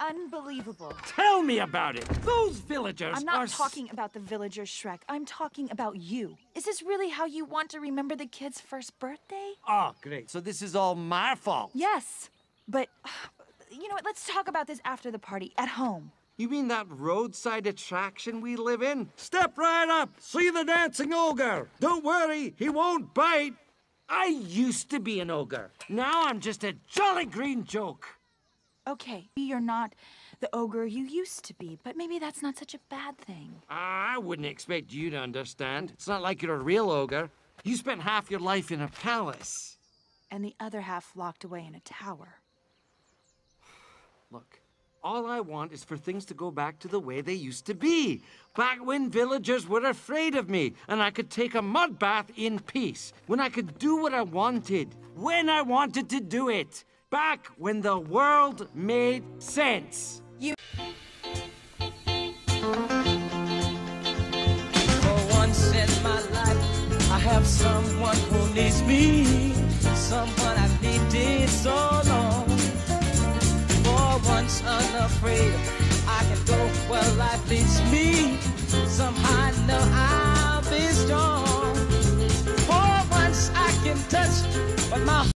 Unbelievable. Tell me about it. Those villagers I'm not talking about the villagers, Shrek. I'm talking about you. Is this really how you want to remember the kid's first birthday? Oh, great. So this is all my fault. Yes. But, you know what? Let's talk about this after the party, at home. You mean that roadside attraction we live in? Step right up. See the dancing ogre. Don't worry, he won't bite. I used to be an ogre. Now I'm just a jolly green joke. Okay, you're not the ogre you used to be, but maybe that's not such a bad thing. I wouldn't expect you to understand. It's not like you're a real ogre. You spent half your life in a palace. And the other half locked away in a tower. Look, all I want is for things to go back to the way they used to be. Back when villagers were afraid of me, and I could take a mud bath in peace. When I could do what I wanted, when I wanted to do it. Back when the world made sense. For once in my life, I have someone who needs me. Someone I've unafraid, I can go where life leads me.